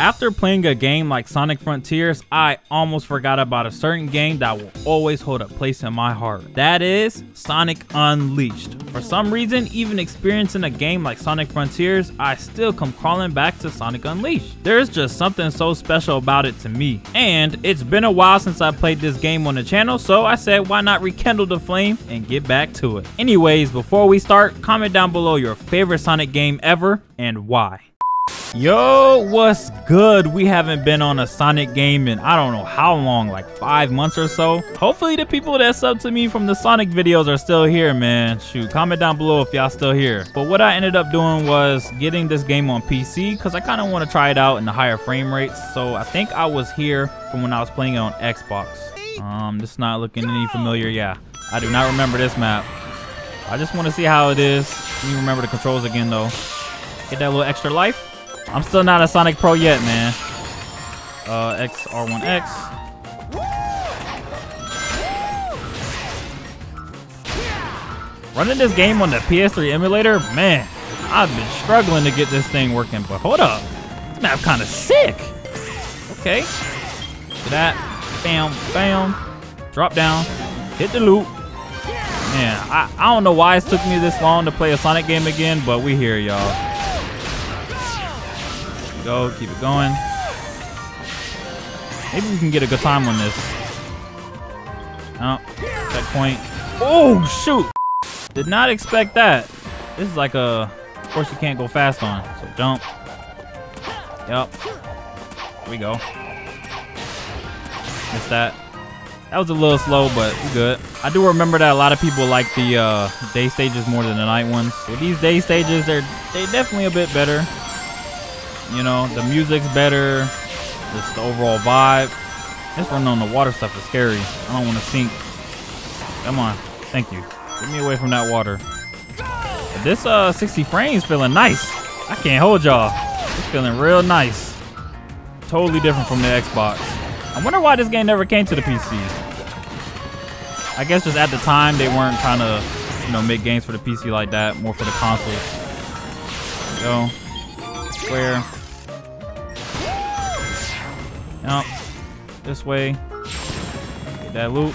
After playing a game like Sonic Frontiers, I almost forgot about a certain game that will always hold a place in my heart. That is Sonic Unleashed. For some reason, even experiencing a game like Sonic Frontiers, I still come crawling back to Sonic Unleashed. There's just something so special about it to me. And it's been a while since I played this game on the channel, so I said why not rekindle the flame and get back to it. Anyways, before we start, comment down below your favorite Sonic game ever and why. Yo, what's good? We haven't been on a Sonic game in I don't know how long, like five months or so. Hopefully the people that sub to me from the Sonic videos are still here, man. Shoot, comment down below if y'all still here. But what I ended up doing was getting this game on PC because I kind of want to try it out in the higher frame rates. So I think I was here from when I was playing it on Xbox. Um, this is not looking any familiar. Yeah, I do not remember this map. I just want to see how it is. Let me remember the controls again though. Get that little extra life. I'm still not a Sonic Pro yet, man. Uh, X, R1X. Running this game on the PS3 emulator, man, I've been struggling to get this thing working, but hold up. This map kind of sick. Okay. Look that. Bam, bam. Drop down. Hit the loop. Man, I, I don't know why it took me this long to play a Sonic game again, but we here, y'all go. Keep it going. Maybe we can get a good time on this. Oh, checkpoint. Oh, shoot. Did not expect that. This is like a, of course you can't go fast on. So jump. Yep. Here we go. Missed that. That was a little slow, but good. I do remember that a lot of people like the uh, day stages more than the night ones. With these day stages, they're they definitely a bit better. You know, the music's better. Just the overall vibe. This running on the water stuff is scary. I don't want to sink. Come on. Thank you. Get me away from that water. But this uh 60 frames feeling nice. I can't hold y'all. It's feeling real nice. Totally different from the Xbox. I wonder why this game never came to the PC. I guess just at the time they weren't trying to, you know, make games for the PC like that, more for the consoles. Go. Square. Yep. This way. Get that loot.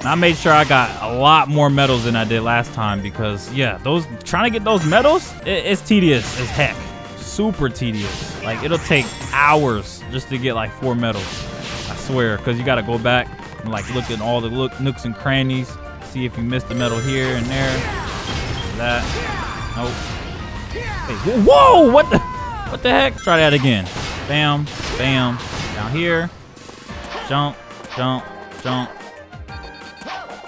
And I made sure I got a lot more medals than I did last time because, yeah, those trying to get those medals, it, it's tedious as heck. Super tedious. Like, it'll take hours just to get like four medals. I swear, because you got to go back and like look at all the look nooks and crannies, see if you missed the medal here and there. That. Nope. Hey, whoa! What the? What the heck? Try that again. Bam, bam, down here. Jump, jump, jump.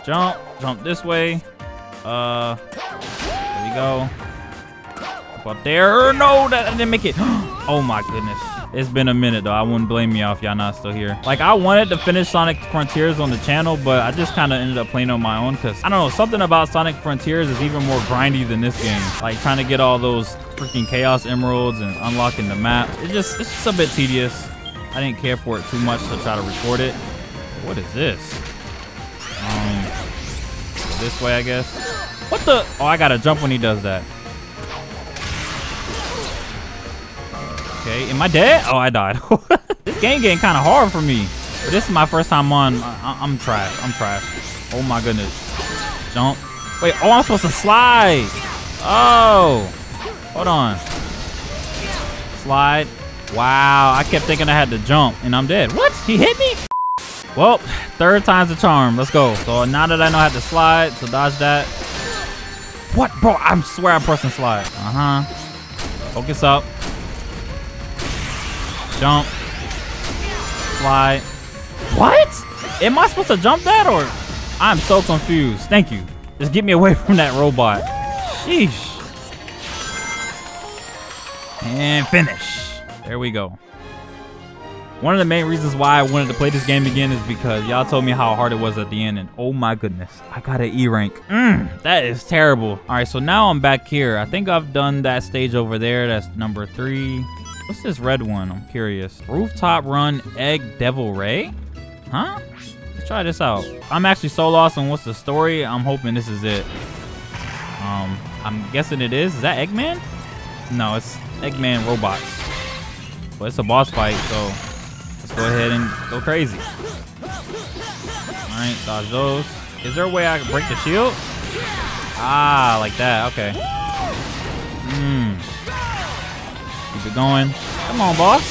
Jump, jump this way. Uh, there we go. Up, up there. No, that I didn't make it. oh my goodness. It's been a minute though. I wouldn't blame y'all if y'all not still here. Like I wanted to finish Sonic Frontiers on the channel, but I just kind of ended up playing on my own because I don't know, something about Sonic Frontiers is even more grindy than this game. Like trying to get all those freaking Chaos Emeralds and unlocking the map. It just, it's just a bit tedious. I didn't care for it too much to try to record it. What is this? Um, this way, I guess. What the? Oh, I gotta jump when he does that. Okay, am I dead? Oh, I died. this game getting kind of hard for me. This is my first time on. I am trash. I'm trash. Oh my goodness. Jump. Wait, oh, I'm supposed to slide. Oh. Hold on. Slide. Wow, I kept thinking I had to jump, and I'm dead. What? He hit me? Well, third time's the charm. Let's go. So now that I know how to slide, so dodge that. What, bro? I swear I'm pressing slide. Uh-huh. Focus up. Jump. Slide. What? Am I supposed to jump that or? I'm so confused. Thank you. Just get me away from that robot. Sheesh. And finish. There we go. One of the main reasons why I wanted to play this game again is because y'all told me how hard it was at the end, and oh my goodness, I got an E rank. Mm, that is terrible. All right, so now I'm back here. I think I've done that stage over there. That's number three. What's this red one? I'm curious. Rooftop Run Egg Devil Ray? Huh? Let's try this out. I'm actually so lost on what's the story. I'm hoping this is it. Um, I'm guessing it is. Is that Eggman? No, it's Eggman Robots. But it's a boss fight, so let's go ahead and go crazy. All right, dodge those. Is there a way I can break the shield? Ah, like that. Okay. Hmm. Keep it going. Come on, boss.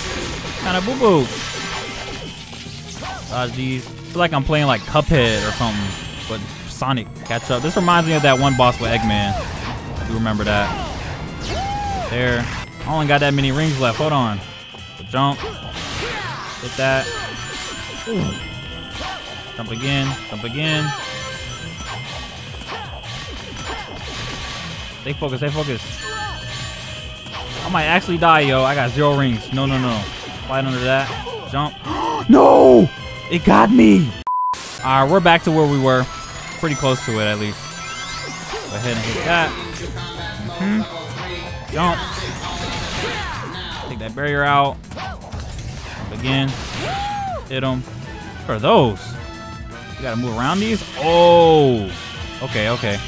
Kind of boo boo. Dodge these. feel like I'm playing like Cuphead or something, but Sonic catch up. This reminds me of that one boss with Eggman. I do remember that. There. I only got that many rings left. Hold on. Jump. Hit that. Ooh. Jump again. Jump again. Stay focused. Stay focused. I might actually die, yo. I got zero rings. No, no, no. Slide under that. Jump. no! It got me! Alright, we're back to where we were. Pretty close to it, at least. Go ahead and hit that. Mm -hmm. Jump. Take that barrier out. Again. Hit them. What are those? You gotta move around these? Oh! Okay, okay.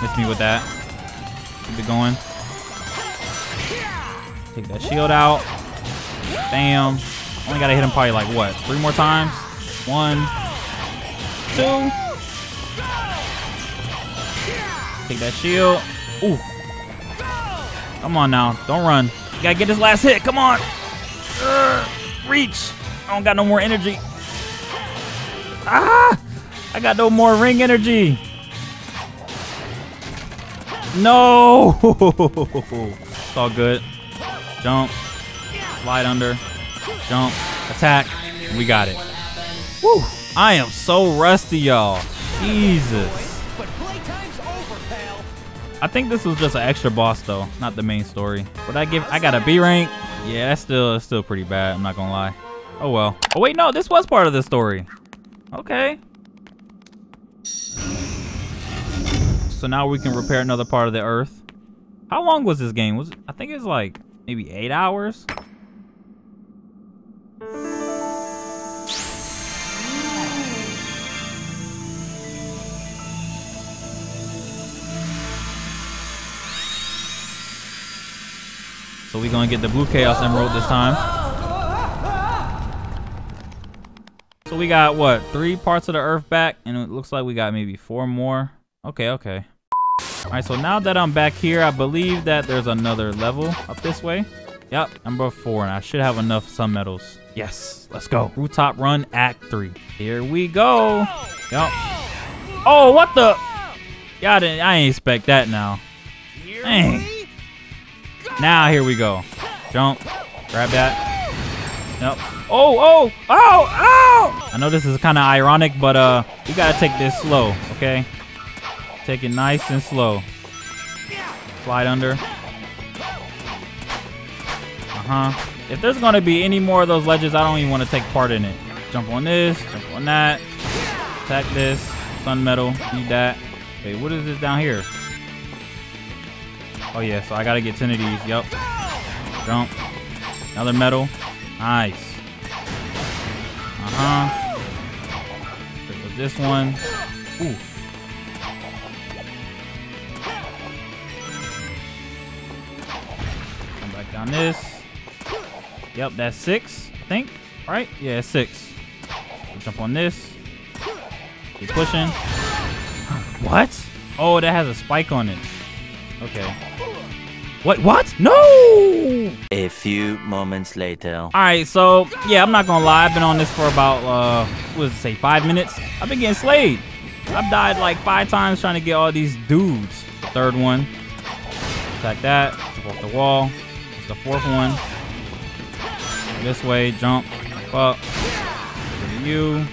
Miss me with that. Keep it going. Take that shield out. Bam. Only gotta hit him probably like what? Three more times? One, two. Take that shield. Ooh. Come on now. Don't run. You gotta get this last hit. Come on. Uh, reach. I don't got no more energy. Ah! I got no more ring energy. No! it's all good. Jump. Slide under. Jump. Attack. We got it. Woo! I am so rusty, y'all. Jesus. I think this was just an extra boss though, not the main story. But I give I got a B rank. Yeah, that's still that's still pretty bad, I'm not gonna lie. Oh well. Oh wait, no, this was part of the story. Okay. so now we can repair another part of the Earth. How long was this game? Was it, I think it's like maybe eight hours. So we're gonna get the blue Chaos Emerald this time. So we got what, three parts of the earth back, and it looks like we got maybe four more. Okay, okay. All right, so now that I'm back here, I believe that there's another level up this way. Yep, number four, and I should have enough sun medals. Yes, let's go. Rooftop Run Act 3. Here we go. Yep. Oh, what the? Yeah, I, didn't, I ain't expect that now. Dang. Now, here we go. Jump. Grab that. Nope. Oh, oh, oh, oh! I know this is kind of ironic, but uh, we gotta take this slow, okay? Take it nice and slow. Slide under. Uh-huh. If there's to be any more of those ledges, I don't even want to take part in it. Jump on this, jump on that. Attack this. Sun medal. Need that. Wait, what is this down here? Oh, yeah, so I got to get 10 of these. Yep. Jump. Another medal. Nice. Uh-huh. This one. Ooh. on this. Yep, that's six, I think. Right? Yeah, six. Jump on this. Keep pushing. what? Oh, that has a spike on it. Okay. What? What? No! A few moments later. All right, so yeah, I'm not gonna lie. I've been on this for about uh, what does it say, five minutes? I've been getting slayed. I've died like five times trying to get all these dudes. Third one. Attack that. Jump off the wall It's the fourth one. This way, jump up. you.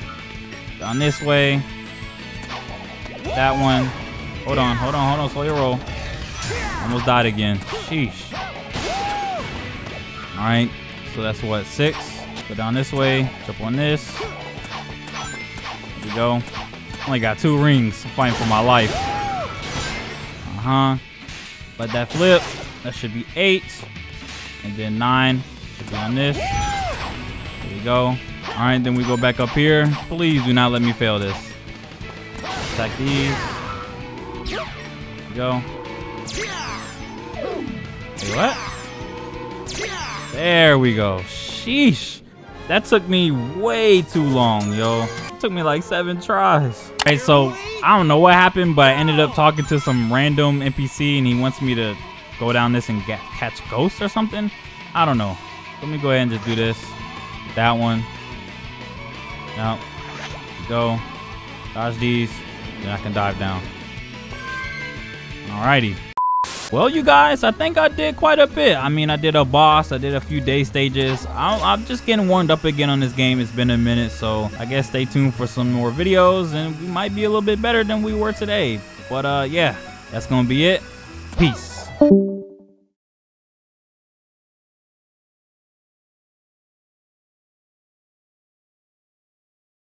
Down this way. That one. Hold on, hold on, hold on. Slow your roll. Almost died again. Sheesh. All right. So that's what, six? Go down this way. Jump on this. There we go. Only got two rings. I'm fighting for my life. Uh-huh. Let that flip. That should be eight. And then nine should be on this. There we go. All right, then we go back up here. Please do not let me fail this. Attack these. There we go. Wait, what? There we go. Sheesh. That took me way too long, yo. It took me like seven tries. Hey, so I don't know what happened, but I ended up talking to some random NPC and he wants me to go down this and get, catch ghosts or something. I don't know. Let me go ahead and just do this. That one. Yep. Go. Dodge these. Then I can dive down. Alrighty. Well, you guys, I think I did quite a bit. I mean, I did a boss. I did a few day stages. I'm, I'm, just getting warmed up again on this game. It's been a minute, so I guess stay tuned for some more videos, and we might be a little bit better than we were today. But, uh, yeah, that's to be it. Peace.